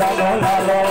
la la la la.